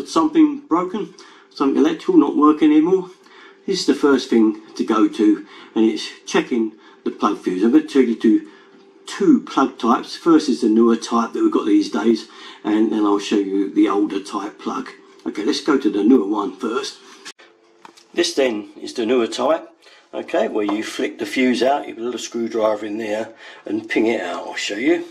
got something broken, something electrical not working anymore, this is the first thing to go to and it's checking the plug fuse. I'm going to take you to two plug types. First is the newer type that we've got these days and then I'll show you the older type plug. Okay, let's go to the newer one first. This then is the newer type, okay, where you flick the fuse out, you put a little screwdriver in there and ping it out, I'll show you.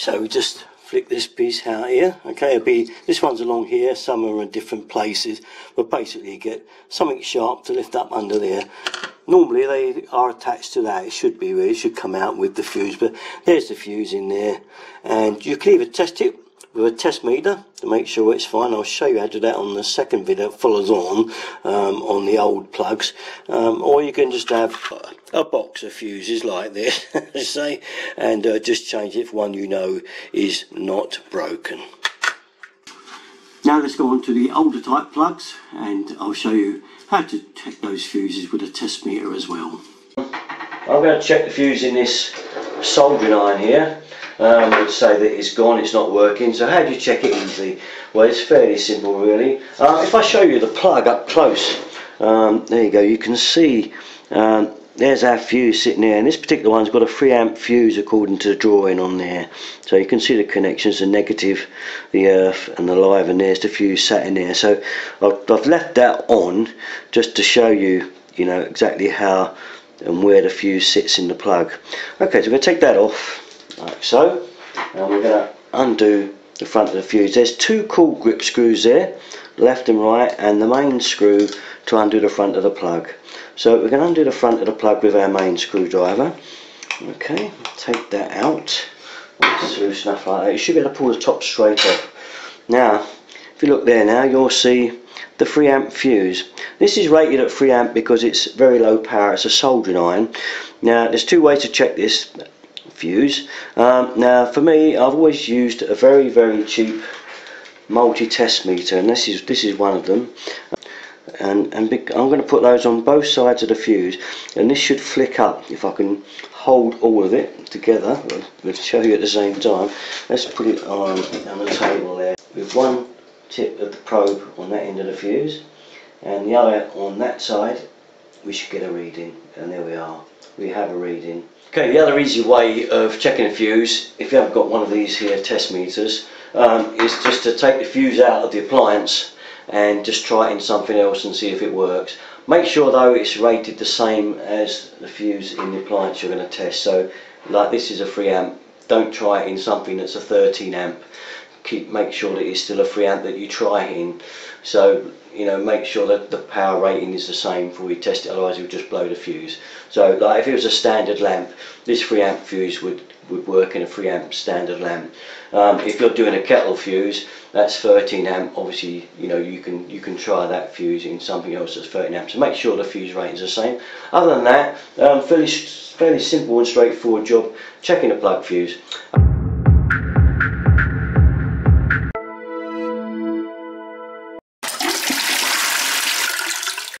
So we just flick this piece out here, okay, it'll be, this one's along here, some are in different places, but basically you get something sharp to lift up under there. Normally they are attached to that, it should be, it should come out with the fuse, but there's the fuse in there, and you can either test it with a test meter to make sure it's fine. I'll show you how to do that on the second video follows on um, on the old plugs. Um, or you can just have a box of fuses like this, say, and uh, just change it for one you know is not broken. Now let's go on to the older type plugs and I'll show you how to check those fuses with a test meter as well. I'm going to check the fuse in this soldering iron here um, would say that it's gone, it's not working. So how do you check it easily? Well, it's fairly simple really. Uh, if I show you the plug up close, um, there you go, you can see um, there's our fuse sitting there and this particular one's got a 3 amp fuse according to the drawing on there. So you can see the connections the negative the earth and the live and there's the fuse sat in there. So I've, I've left that on just to show you you know exactly how and where the fuse sits in the plug. Okay so we're going to take that off like so. And we're going to undo the front of the fuse. There's two cord grip screws there left and right and the main screw to undo the front of the plug. So we're going to undo the front of the plug with our main screwdriver. Okay take that out. Through stuff like that. You should be able to pull the top straight off. Now if you look there now you'll see the 3 amp fuse. This is rated at 3 amp because it's very low power. It's a soldering iron. Now there's two ways to check this fuse. Um, now for me I've always used a very very cheap multi-test meter and this is this is one of them. And, and I'm going to put those on both sides of the fuse and this should flick up if I can hold all of it together. I'll show you at the same time. Let's put it on, on the table there. With one tip of the probe on that end of the fuse and the other on that side we should get a reading and there we are we have a reading Okay, the other easy way of checking a fuse, if you haven't got one of these here test meters, um, is just to take the fuse out of the appliance and just try it in something else and see if it works. Make sure though it's rated the same as the fuse in the appliance you're going to test. So like this is a 3 amp, don't try it in something that's a 13 amp. Keep Make sure that it's still a 3 amp that you try in. So you know make sure that the power rating is the same before we test it otherwise it would just blow the fuse. So like if it was a standard lamp this 3 amp fuse would would work in a 3 amp standard lamp. Um, if you're doing a kettle fuse that's 13 amp obviously you know you can you can try that fuse in something else that's 13 amp. So make sure the fuse rating is the same. Other than that um, fairly fairly simple and straightforward job checking a plug fuse